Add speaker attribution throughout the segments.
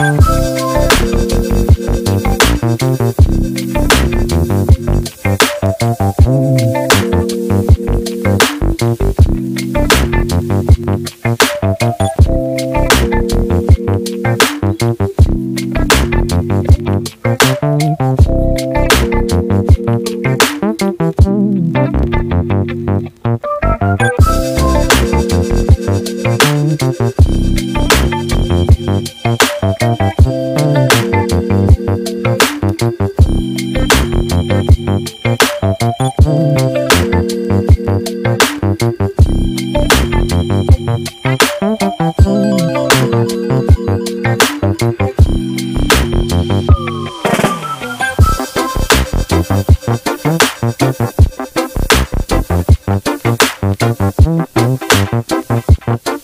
Speaker 1: Música Thank you.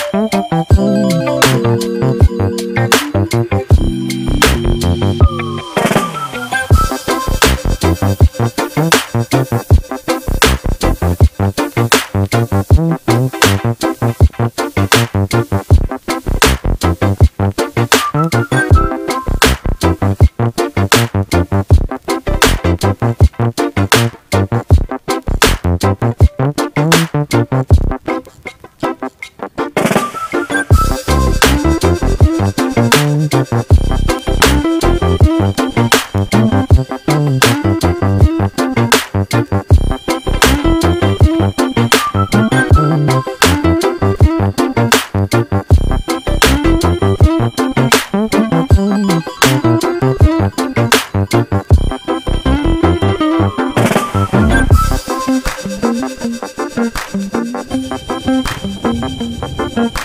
Speaker 1: Thank you. Thank you.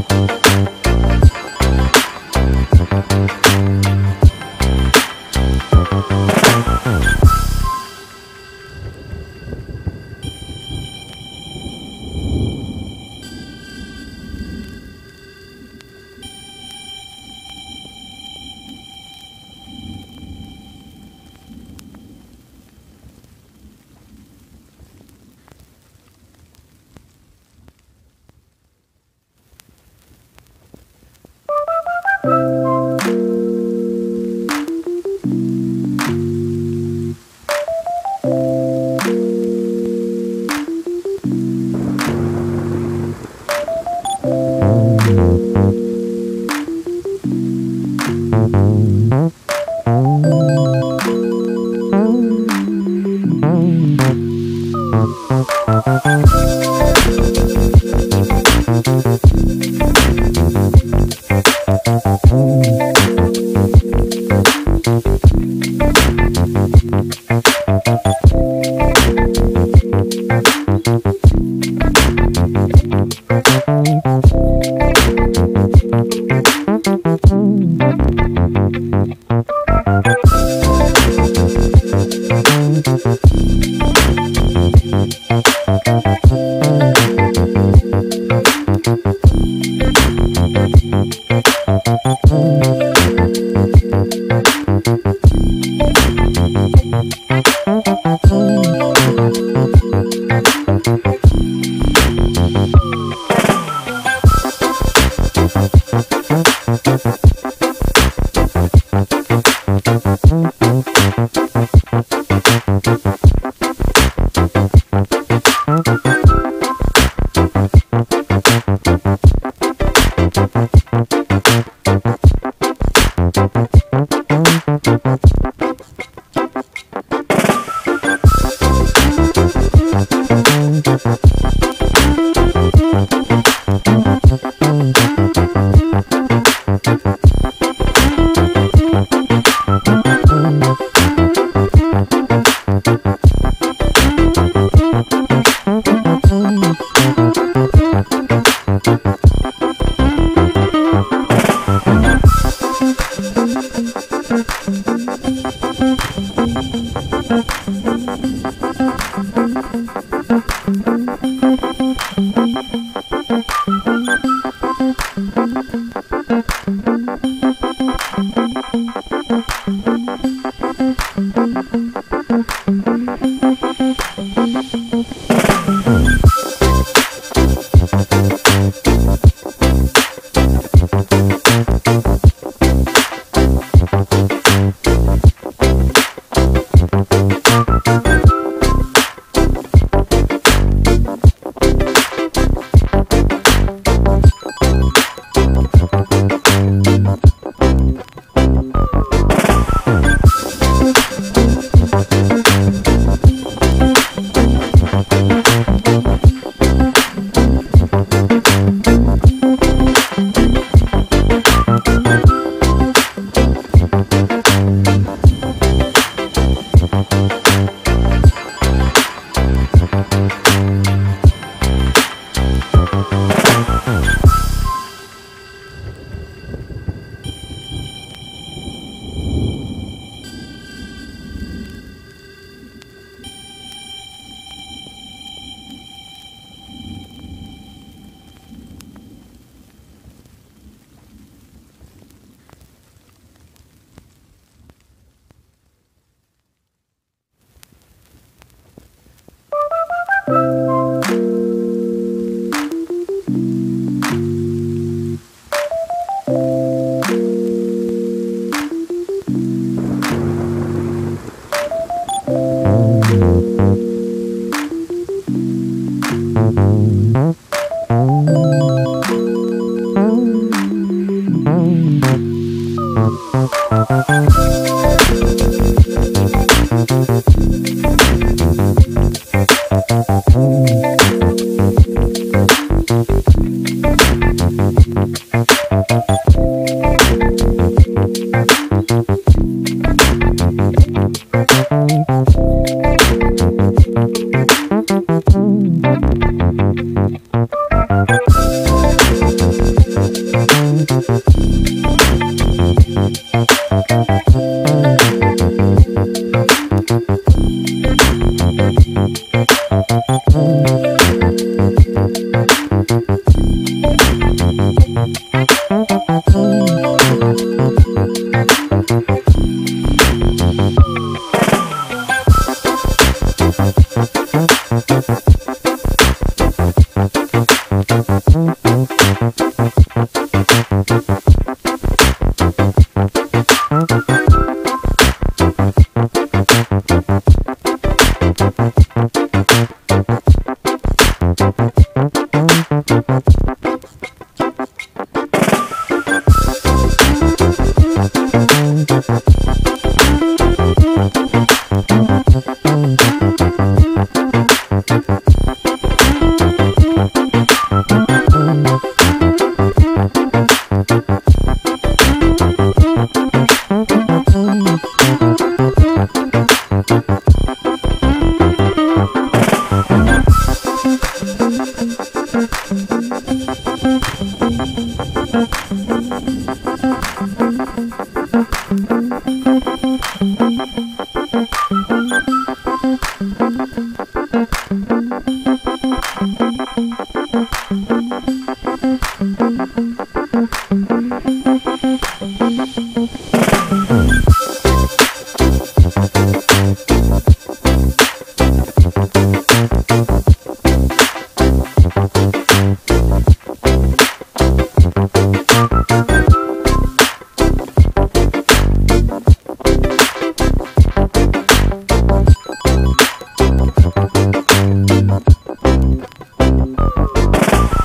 Speaker 1: Thank Thank you.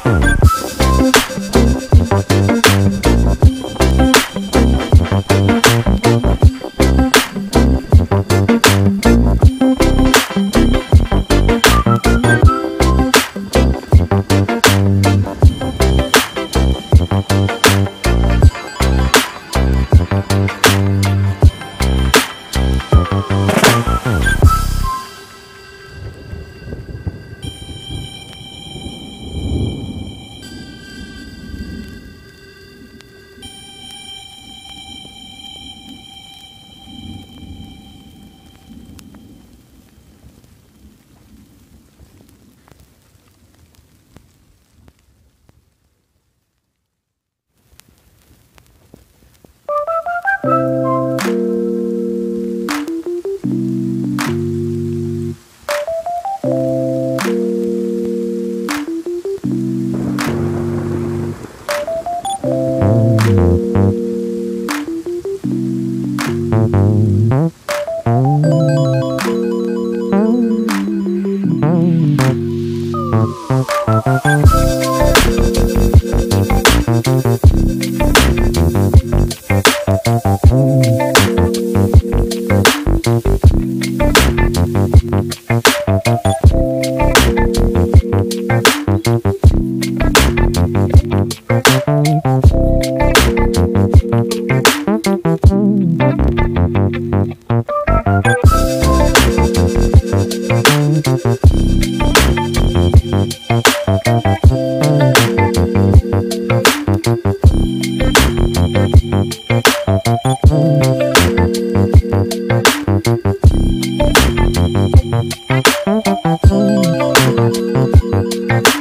Speaker 1: Mm-hmm.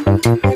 Speaker 1: Música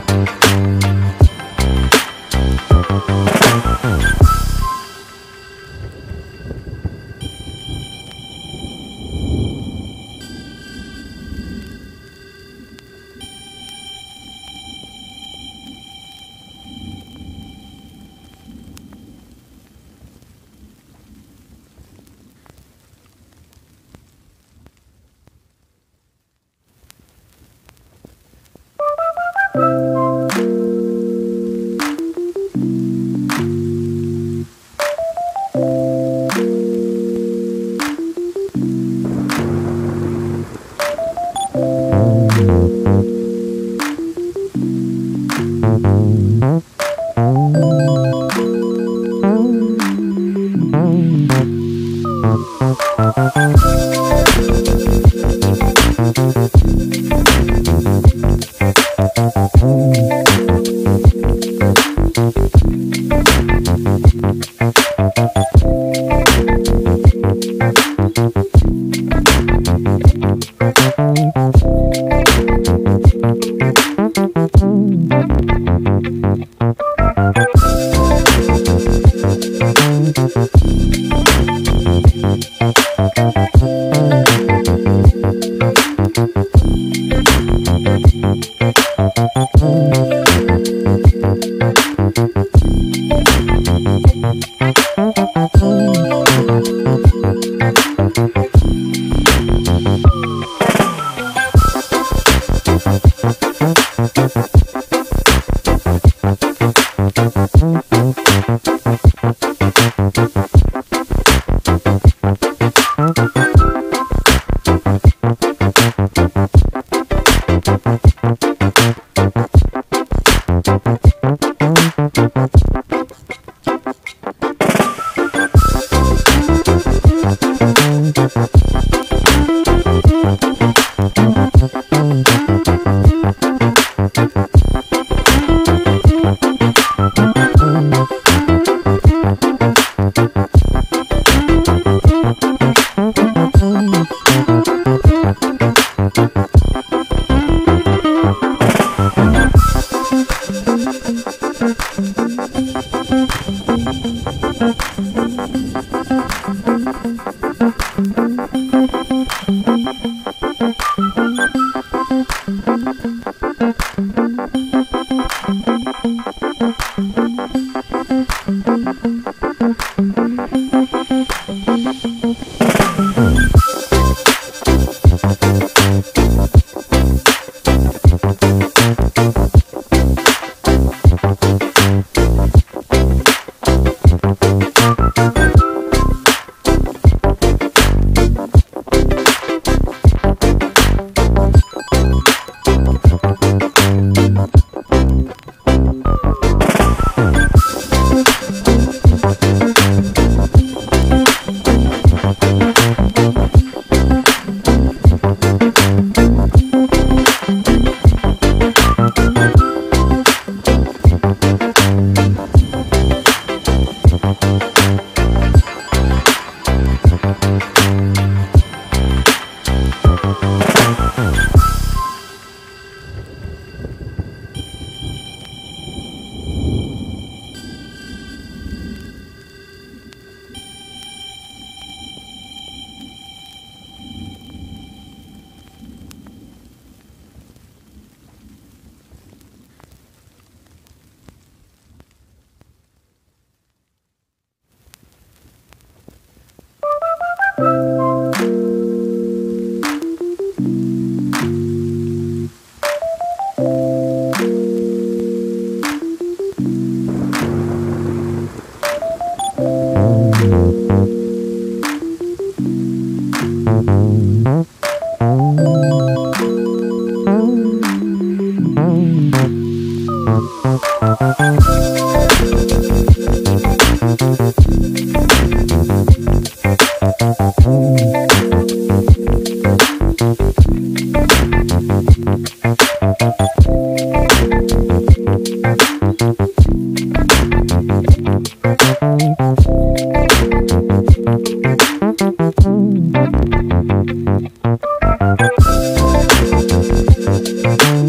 Speaker 1: Thank Música